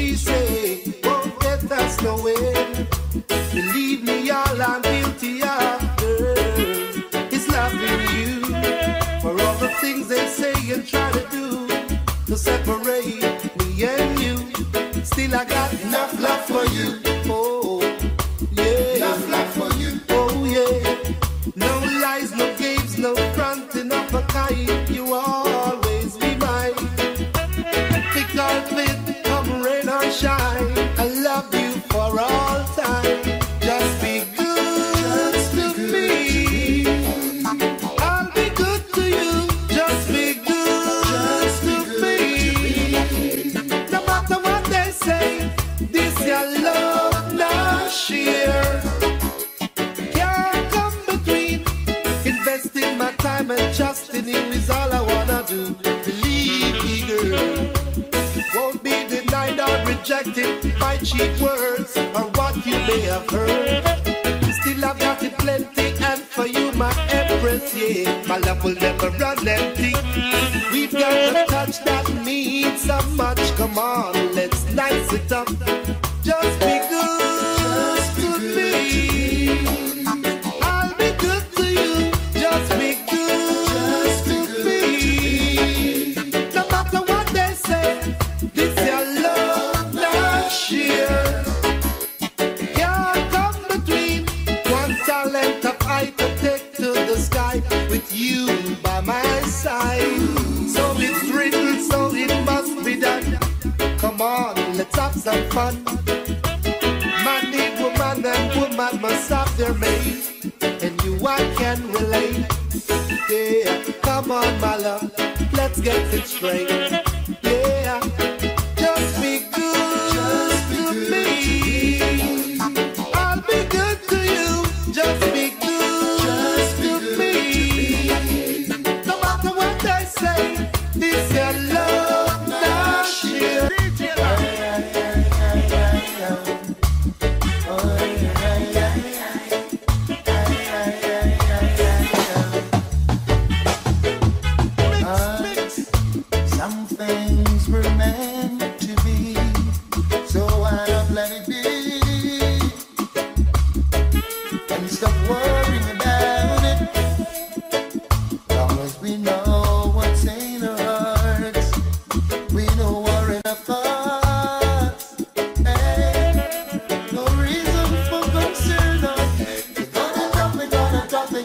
she say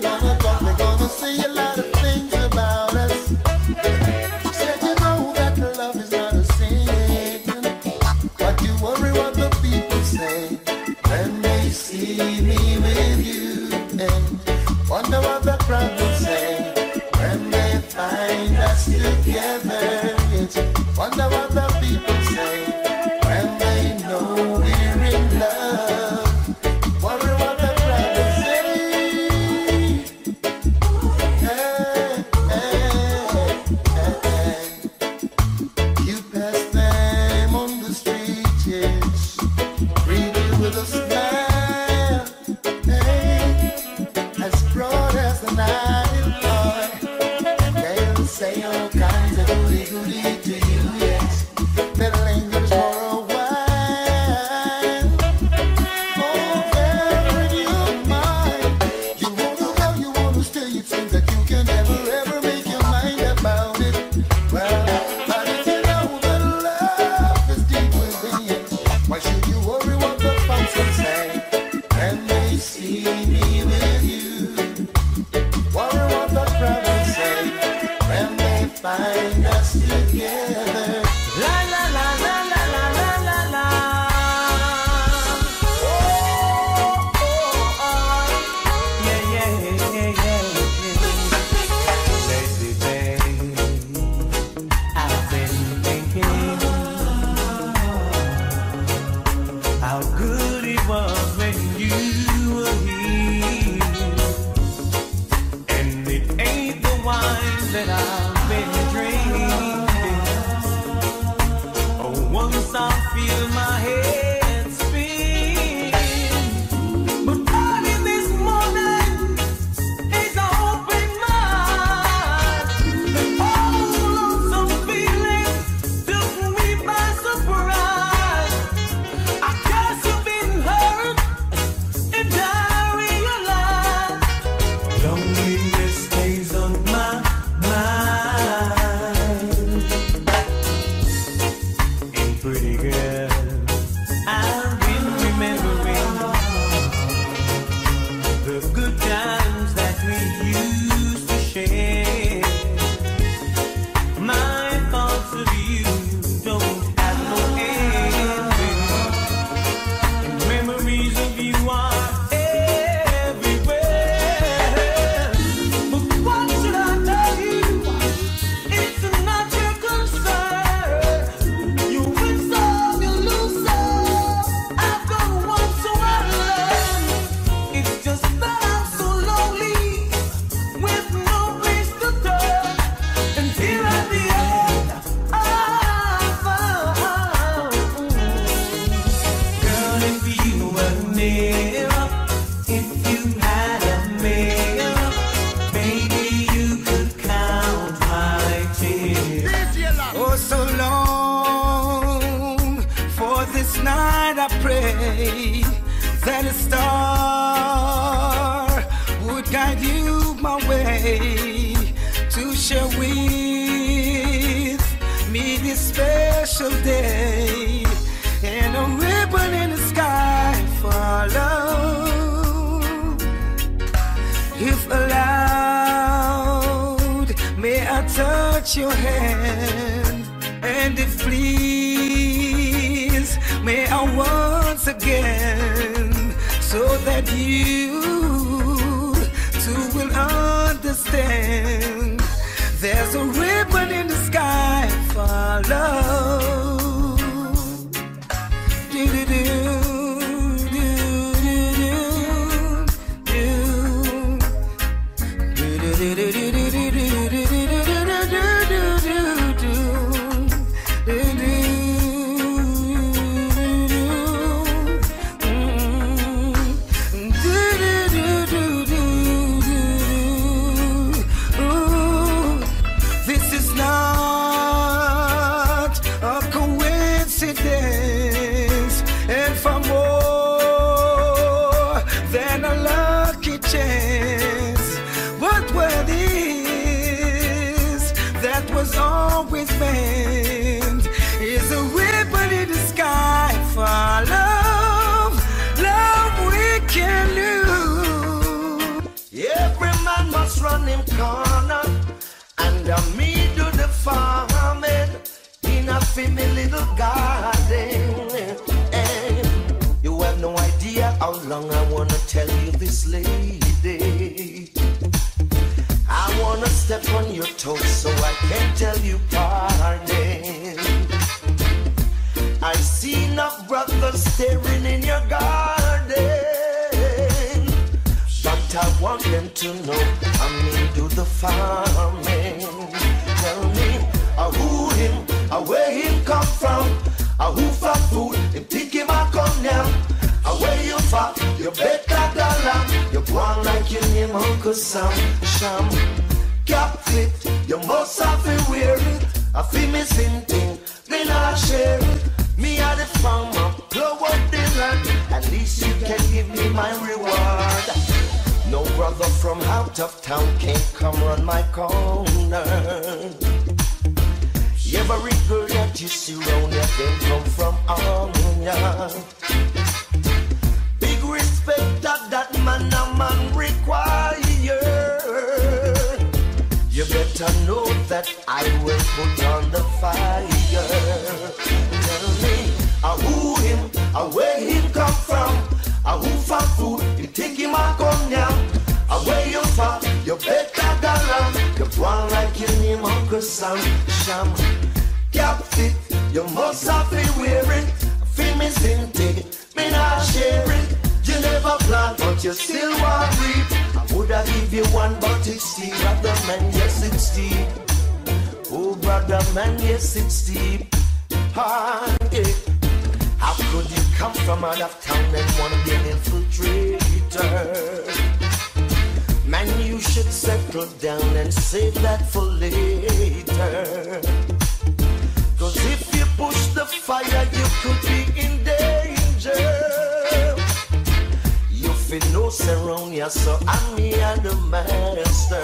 talk, your hand and if please, may I once again so that you little garden. And you have no idea how long I wanna tell you this, lady. I wanna step on your toes so I can tell you pardon. I see enough brothers staring in your garden. But I want them to know I mean do the farming. Tell me uh, who him, uh, where him where you for, you better dollar, you on like your name Uncle Sam, Sham. Cap fit, you must have to wear it. I feel me sing thing, me not share it. Me a the farmer, blow up the land. At least you can give me my reward. No brother from out of town can't come run my corner. Every girl that you see round here, them come from Anya. Respect that that man a man require. You better know that I will put on the fire. Tell me, uh, who him, uh, where him come from, uh, who for food, you think him a come now, uh, where you from, you better on, you go on like your name Uncle Sam, Sham. Cap fit, you must have been wearing, feel me sing me not share it. You never plan, but you still want reap. I woulda give you one, but it's steep. Brother man, yes it's steep. Oh brother man, yes it's steep. Ah, yeah. How could you come from out of town and wanna be an infiltrator? Man, you should settle down and save that for later. Cause if you push the fire, you could be in danger. Feel no ceremony, so I'm me and the master.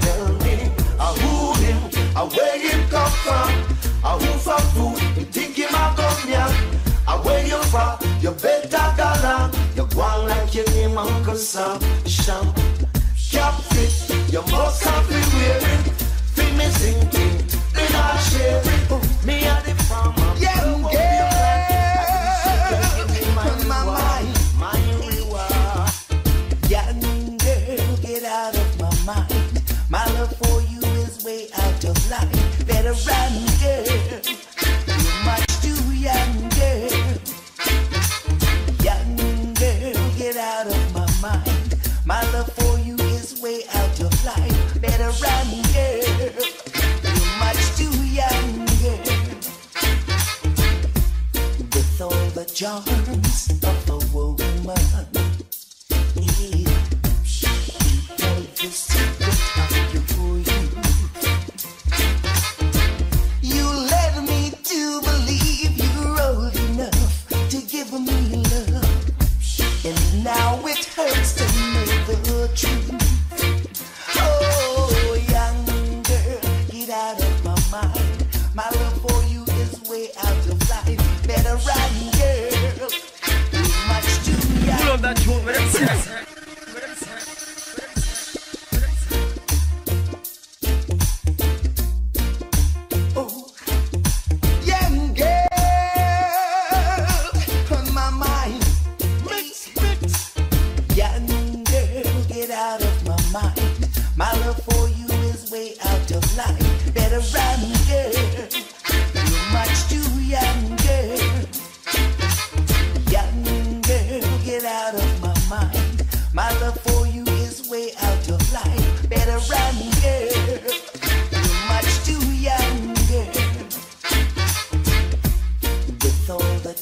Tell me, uh, who him, uh, where him come from, uh, who for food, him think him a come here. Uh, where you from, you better on. You go like your name Uncle Sam, Sham. Cap fit, you must have to wear it. Feel me not share it. Me and the farmer, Yeah, yeah. Better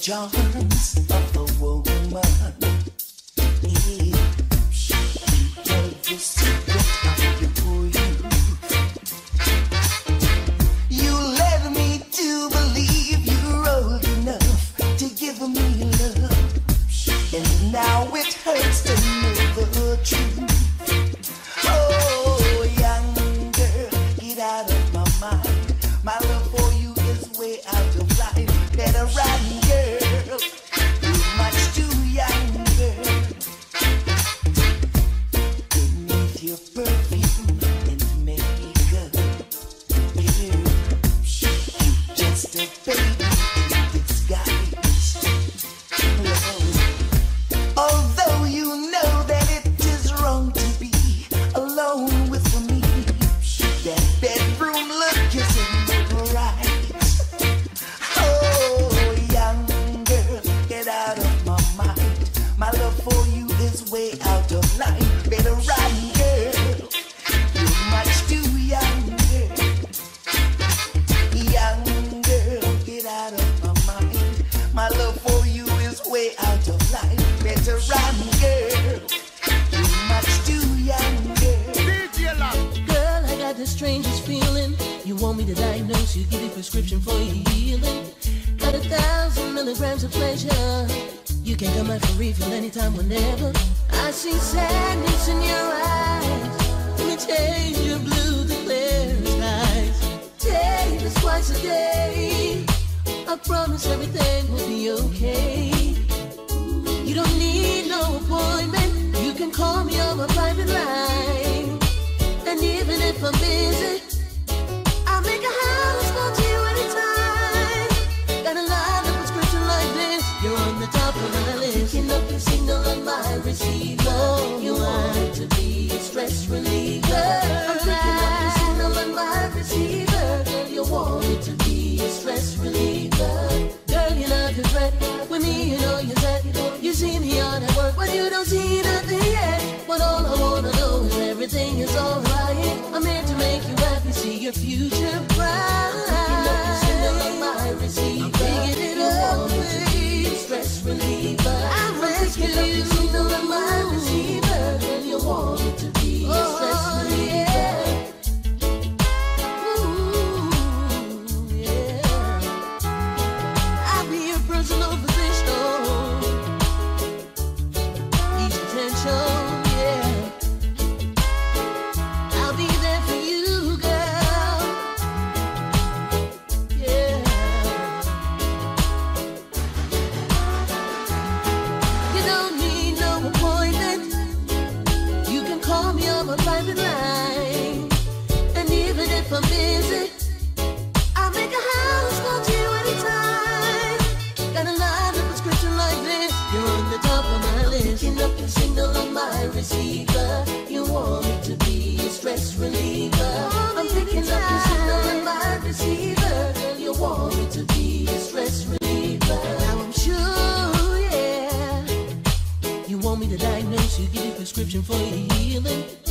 jars grief anytime, whenever. I see sadness in your eyes, and the change of blue declares lies. Take this twice a day. I promise everything will be okay. You don't need no appointment. You can call me on my private line, and even if I'm busy. on my receiver. You want to be a stress reliever. I'm up on my receiver. You want to be a stress reliever. Girl, love. With me, you know you're. You see me on work, but you don't see nothing yet. But all I wanna know is everything is alright. I'm here to make you happy, see your future bright. I'm. And even if I'm I make a house call to you anytime. Got prescription like this. You're on the top of my list. Picking up your signal on my receiver. You want me to be stress reliever. I'm picking up your signal on my receiver. You want me to be stress reliever. Now I'm sure want me to diagnose you, give a prescription for your healing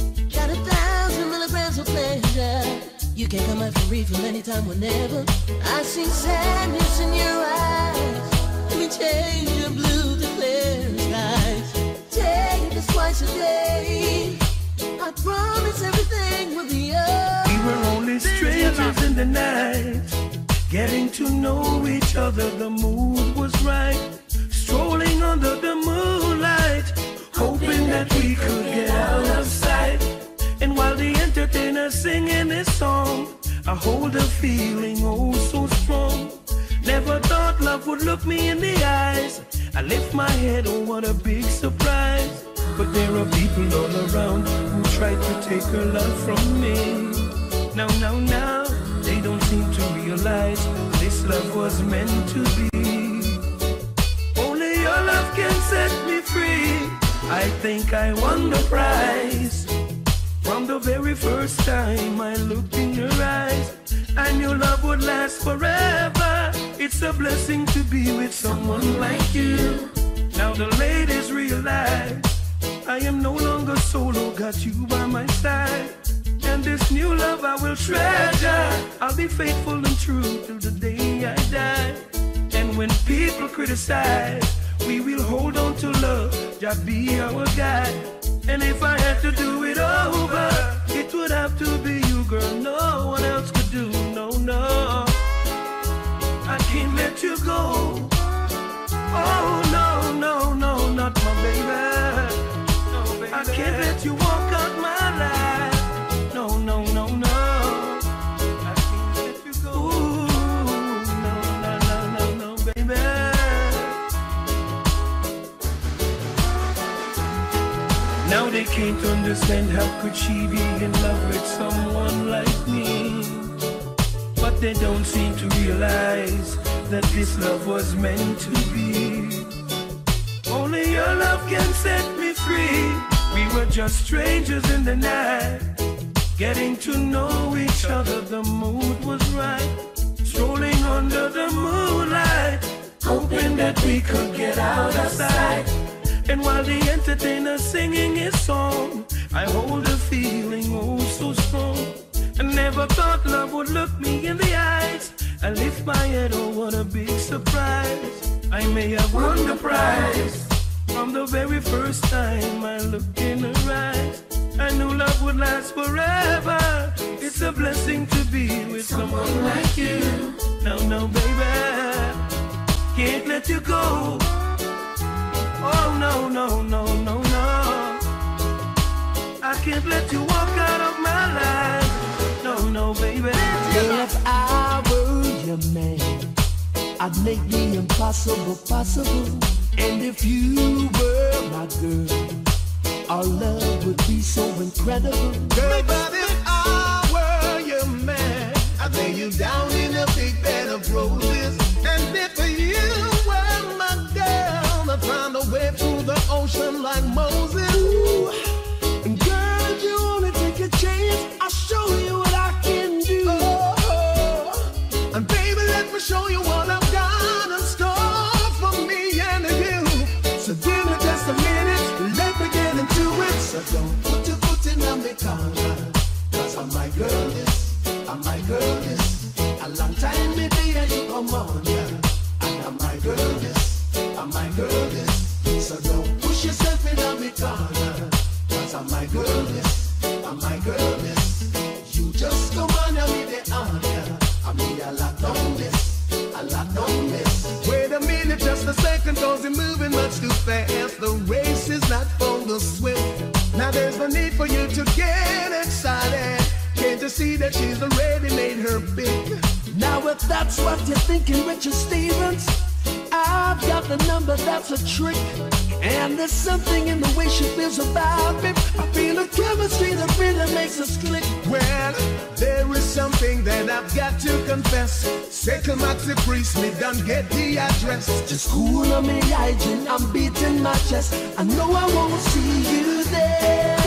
got a thousand milligrams of pleasure. You can come out for refill anytime, whenever. I see sadness in your eyes. Let me change your blue to clear skies. Take this twice a day. I promise everything will be up. We were only strangers in the night. Getting to know each other, the mood was right. Strolling under the moonlight, hoping that we could get out of sight. And while the entertainer singing his song, I hold a feeling oh so strong. Never thought love would look me in the eyes. I lift my head, oh what a big surprise. But there are people all around who try to take her love from me. Now, now, now, they don't seem to realize this love was meant to be. Only your love can set me free. I think I won the prize. From the very first time I looked in your eyes, I knew love would last forever. It's a blessing to be with someone like you. Now the ladies realize I am no longer solo, got you by my side. And this new love I will treasure. I'll be faithful and true till the day I die. And when people criticize, we will hold on to love, just be our guide. And if I had to do it over, it would have to be you, girl. No one else could do, no, no. I can't let you go. Oh, no, no, no, not my baby. I can't let you can't understand how could she be in love with someone like me. But they don't seem to realize that this love was meant to be. Only your love can set me free. We were just strangers in the night, getting to know each other. The mood was right, strolling under the moonlight, hoping that we could get out of sight. And while the entertainer's singing his song, I hold a feeling oh so strong. I never thought love would look me in the eyes. I lift my head, oh what a big surprise. I may have won the prize. From the very first time I looked in her eyes, I knew love would last forever. It's a blessing to be with someone like you. No, no, baby, can't let you go. Oh, no, no, no, no, no. I can't let you walk out of my life. No, no, baby. If I were your man, I'd make the impossible possible. And if you were my girl, our love would be so incredible. Girl, but if I were your man, I'd lay you down in a big bed of roses. Ocean like Moses. Now there's no need for you to get excited. Can't you see that she's already made her big? Now if that's what you're thinking, Richard Stevens, I've got the number that's a trick. And there's something in the way she feels about me. I feel a chemistry that really makes us click. Well, there is something that I've got to confess. Second Maxi Priest, me done get the address. Just cool on me, hygiene, I'm beating my chest. I know I won't see you there.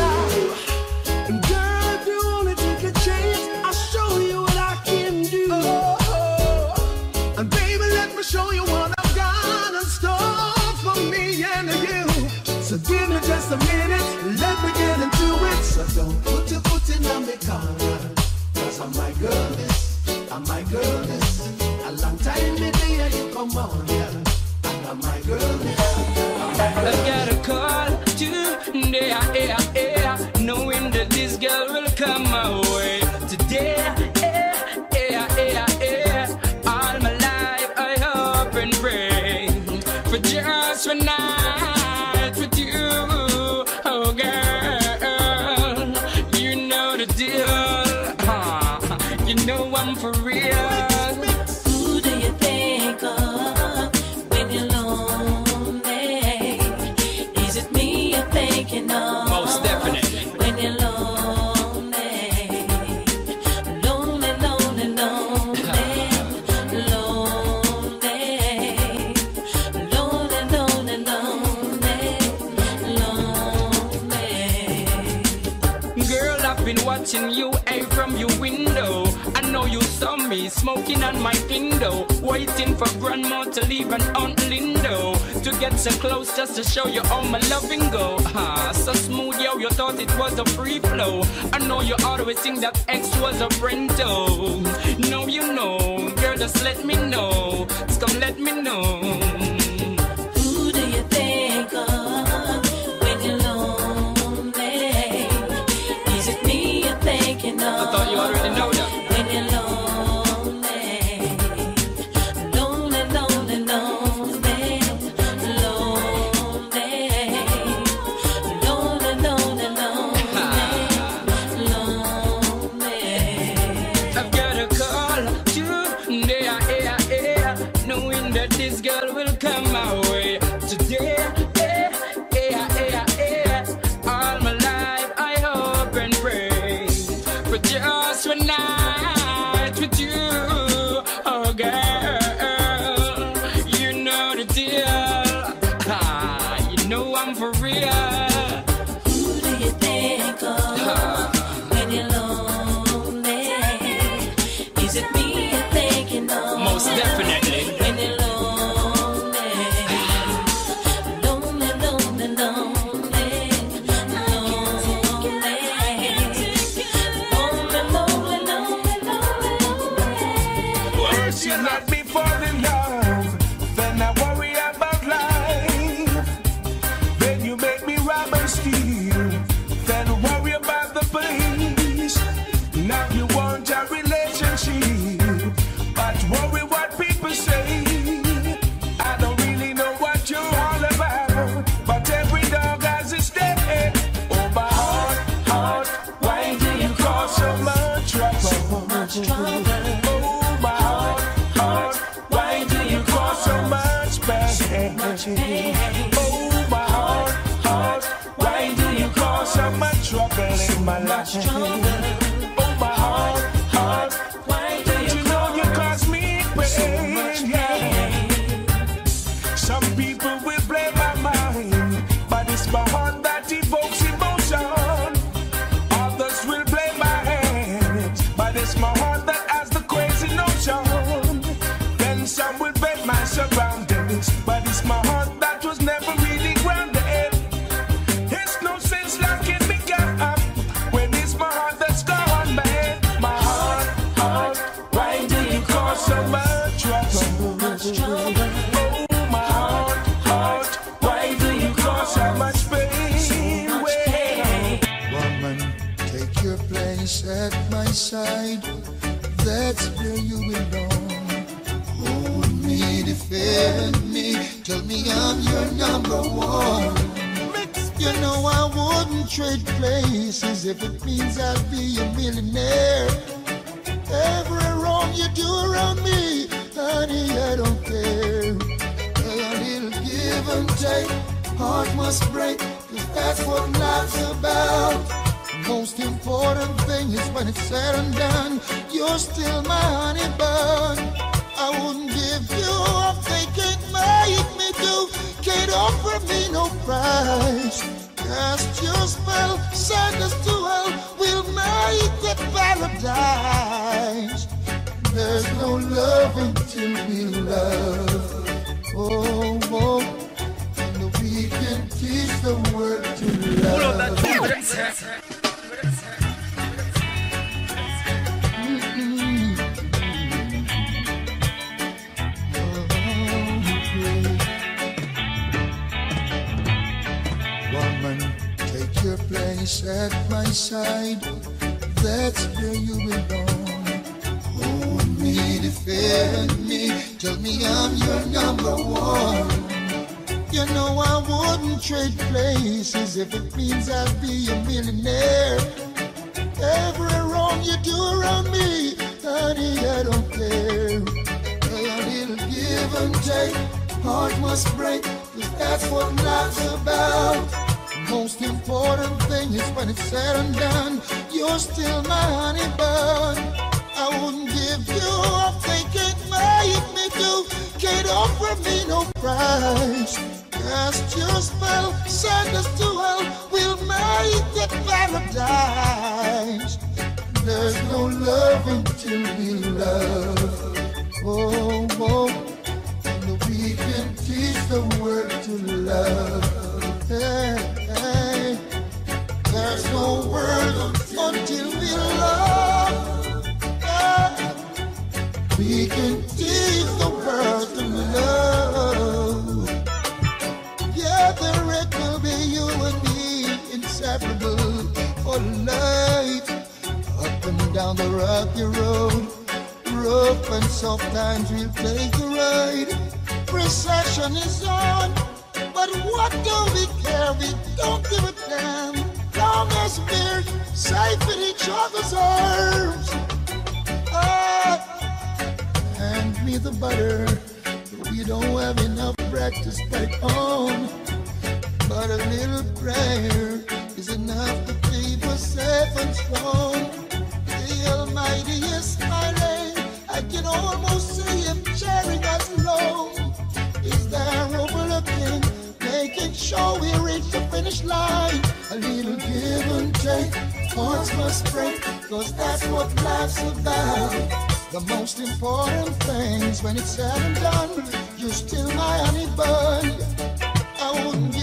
my goodness, oh my goodness. A long time me hear you come on. Watching you hey, from your window. I know you saw me smoking on my window, waiting for grandma to leave and Aunt Lindo to get so close just to show you all my loving go. Ah, so smooth, yo, you thought it was a free flow. I know you always think that X was a Brento. No, you know, girl, just let me know. Just come let me know. That's where you belong. Hold me, defend me. Tell me I'm your number one. You know I wouldn't trade places if it means I'll be a millionaire. Every wrong you do around me, honey, I don't care. A little give and take, heart must break, 'cause that's what life's about. Most important thing is when it's said and done, you're still my honey bun. I wouldn't give you up thinking make me do. Can't offer me no price. Cast your spell, send us to hell. We'll make it paradise. There's no love until we love. Oh, oh. And we can teach the world to love. Place at my side. That's where you belong. Hold me, defend me. Tell me I'm your number one. You know I wouldn't trade places if it means I'll be a millionaire. Every wrong you do around me, honey, I don't care. A little give and take, heart must break, 'cause that's what life's about. Most important thing is when it's said and done, you're still my honey bun. I wouldn't give you up thinking make me do. Can't offer me no price. Cast your spell, send us to hell. We'll make it paradise. There's no love until we love. Oh, oh. And we can teach the world to love. Hey. There's no world until we love. We can teach the world to love. Yeah, the wreck will be you and me, inseparable for life. Up and down the rocky road, rough and sometimes we'll take the ride. Procession is on, but what do we care? We don't give a damn. Long as we're safe in each other's arms. Ah, hand me the butter. We don't have enough bread to it on. But a little prayer is enough to keep us safe and strong. The Almighty is smiling. I can almost see Him cheering us along. He's there overlooking, making sure we reach the finish line. A little give and take, hearts must break, cause that's what life's about. The most important things when it's said and done, you're still my honey bun. I wouldn't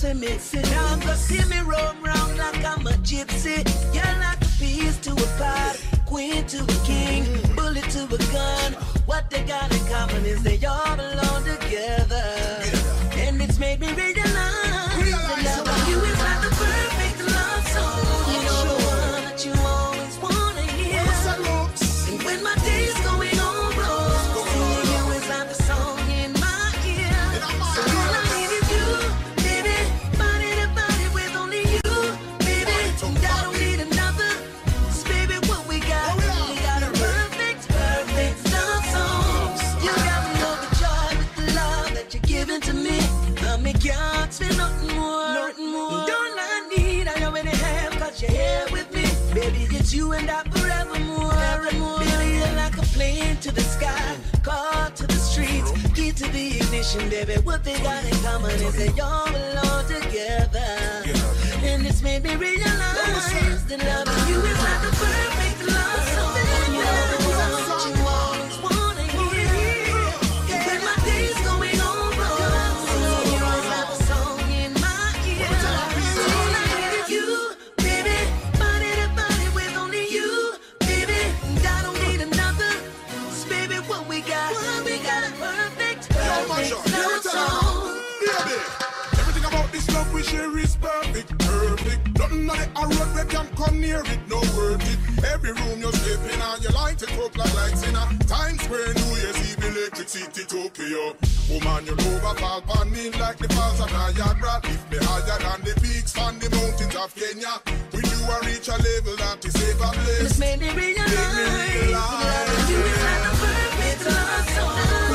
see me. Now go see me roam round like I'm a gypsy. You're like a piece to a pot, queen to a king, bullet to a gun. What they got in common is they all belong together. And it's made me realize key to the ignition, baby. What they got in common is that y'all belong together. And it's made me realize that loving you is like the perfect come near it, no worth it. Every room you're sleeping on, you light it up like lights in a Times Square, New Year's Eve, electricity, Tokyo. Woman, you over fall on me like the falls of Niagara. Lift me higher than the peaks on the mountains of Kenya. When you are reach a level that is safe and blessed. made me realize Made me realize. you is like the perfect love song.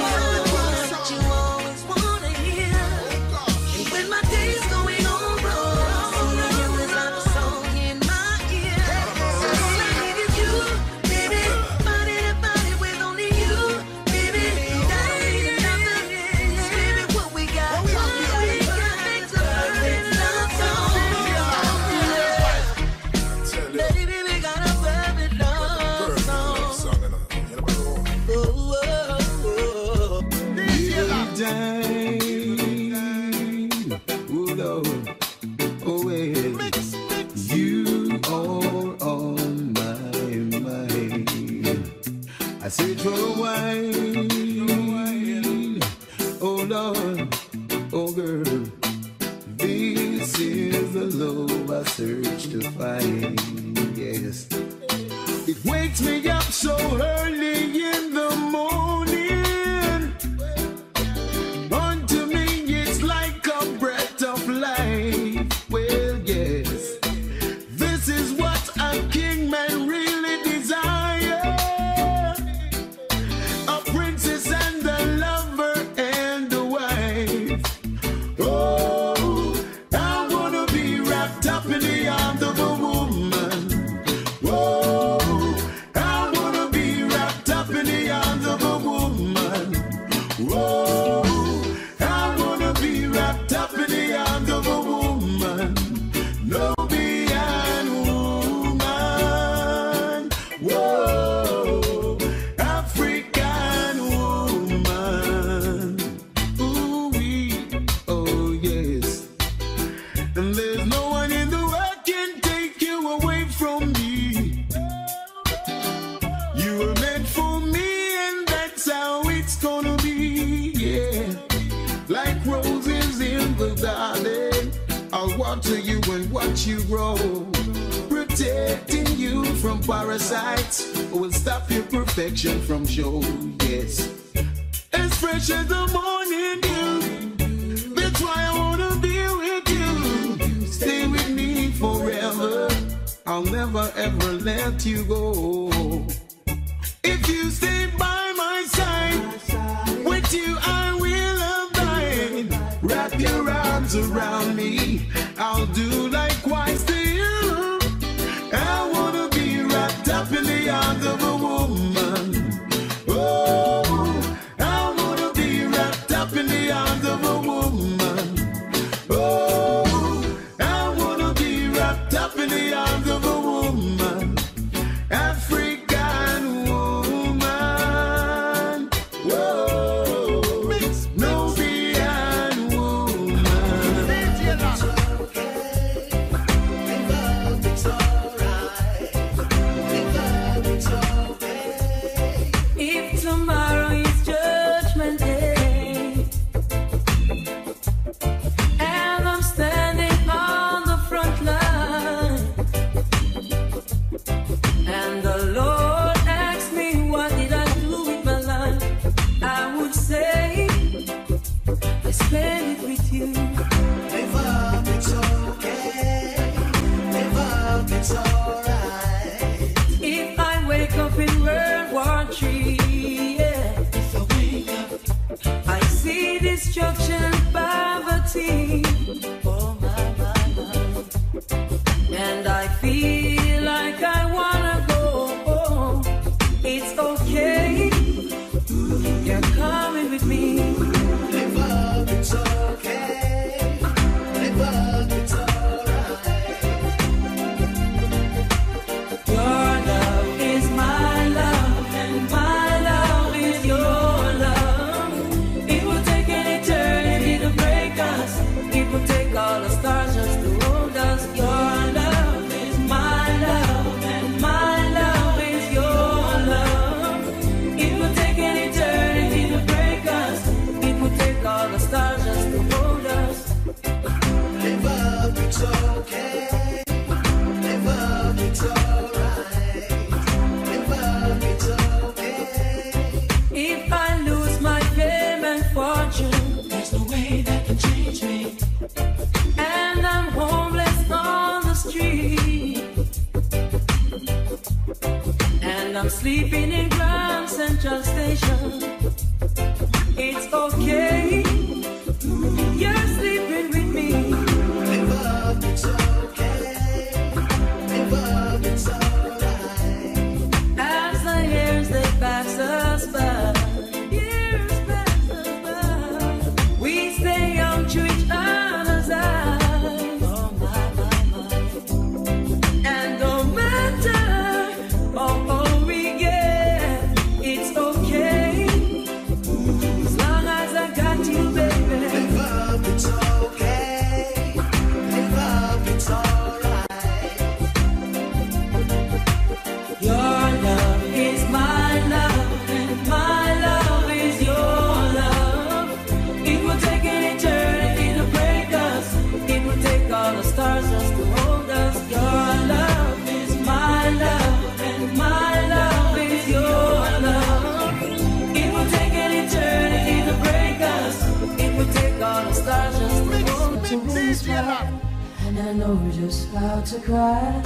how to cry.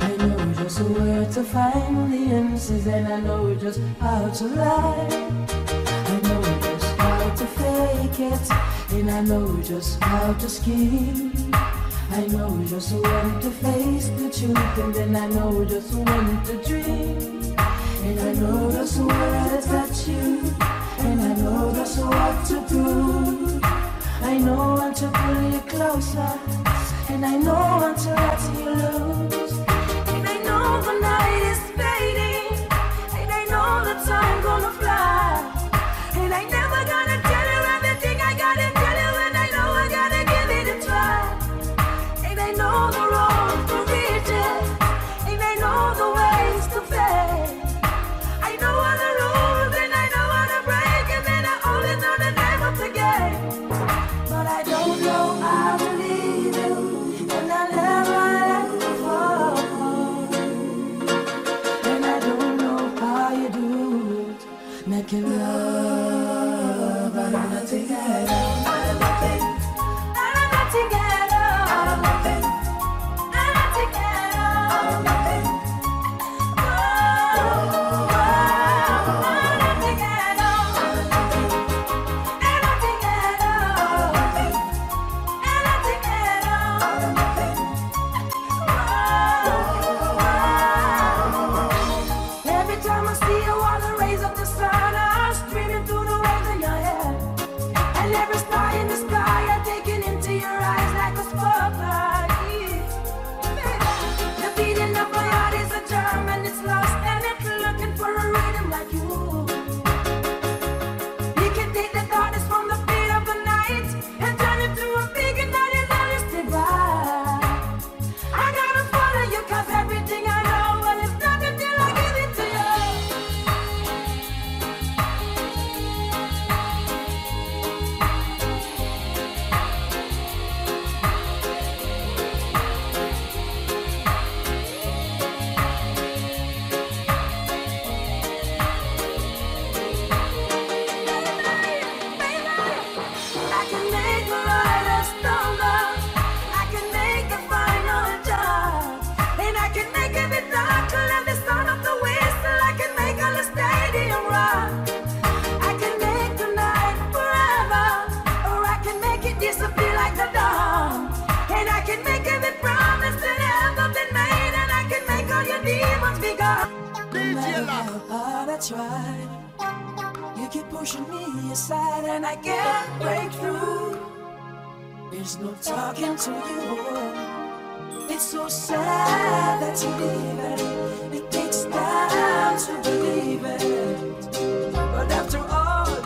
I know just where to find the answers, and I know just how to lie. I know just how to fake it, and I know just how to scheme. I know just when to face the truth, and then I know just when to dream. And I know just where to touch you, and I know just what to do. I know how to pull you closer. And I know until I see you lose. And I know the night is.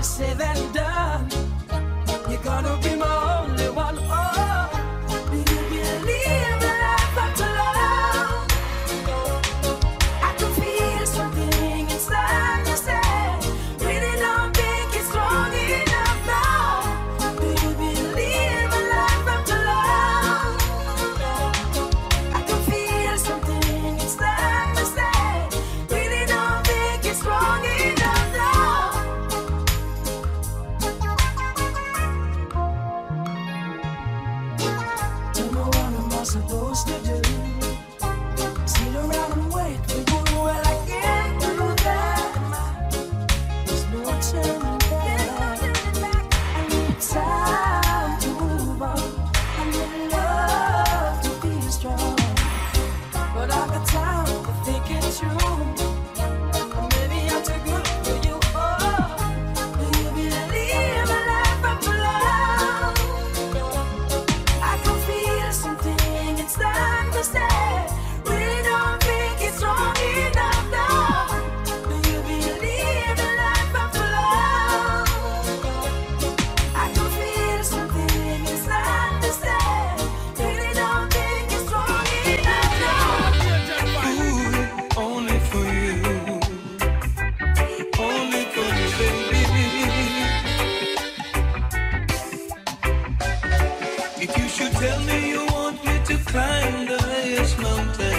Se ve. If you should tell me you want me to climb the highest mountain.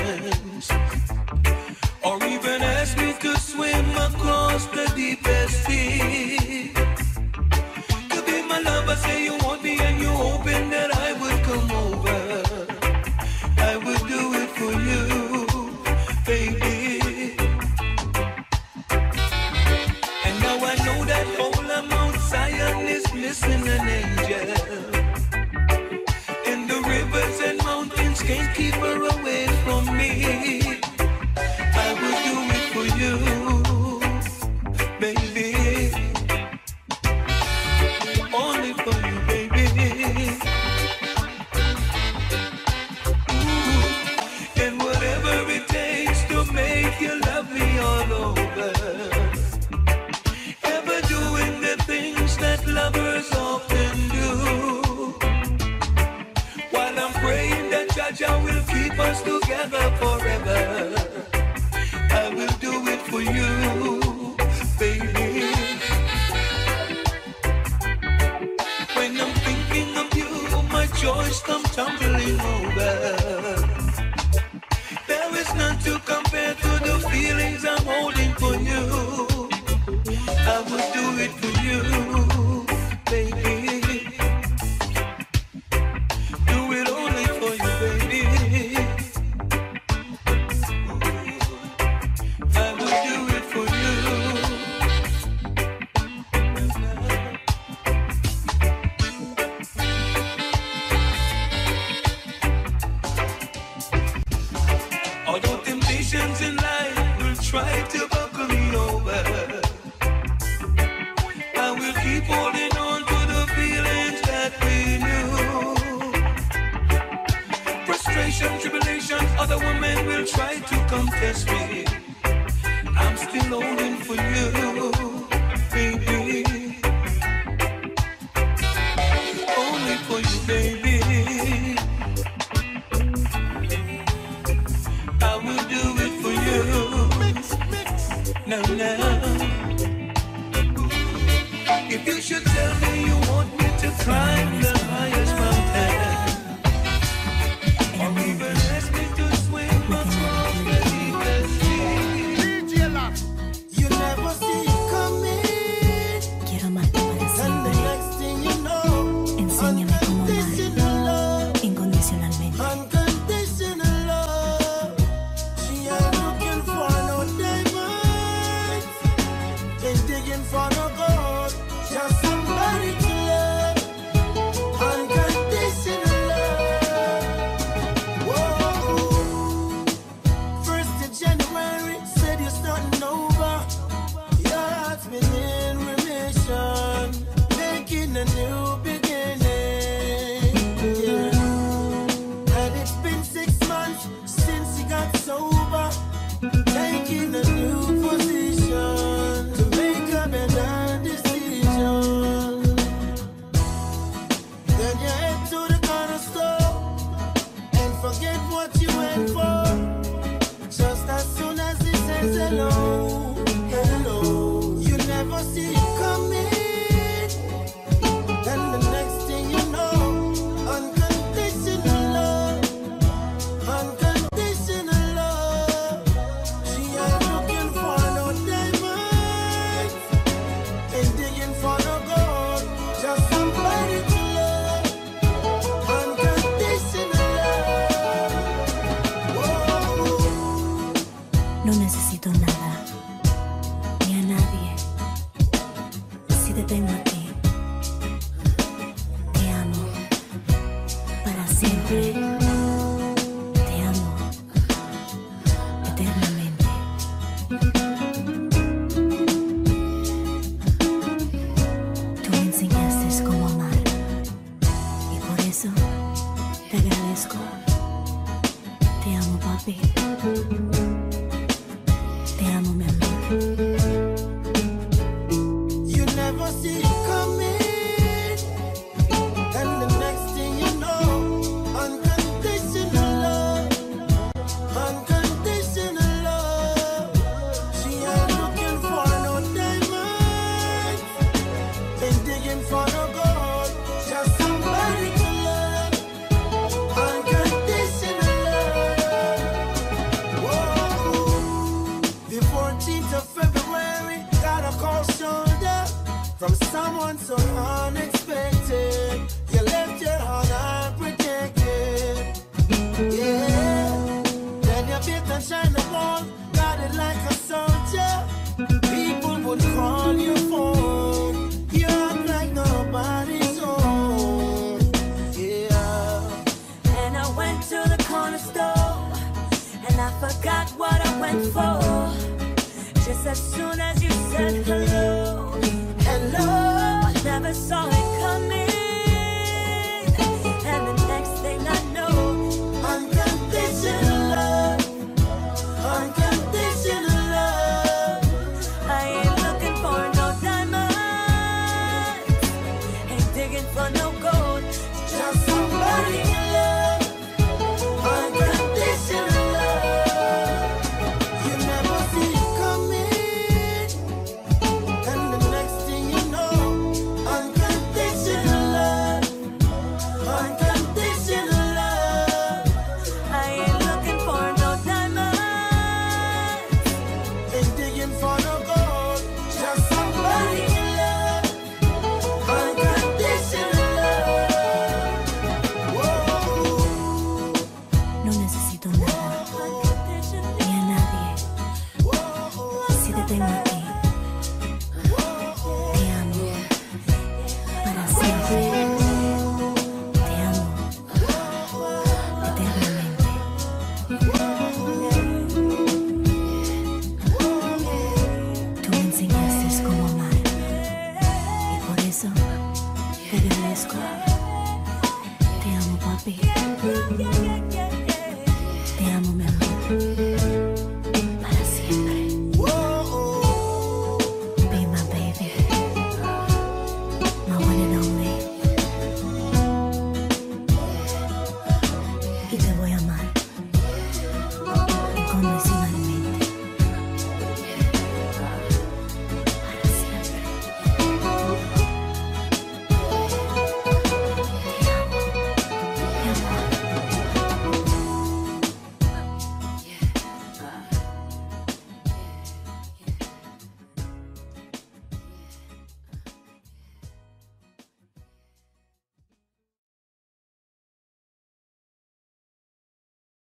See it coming.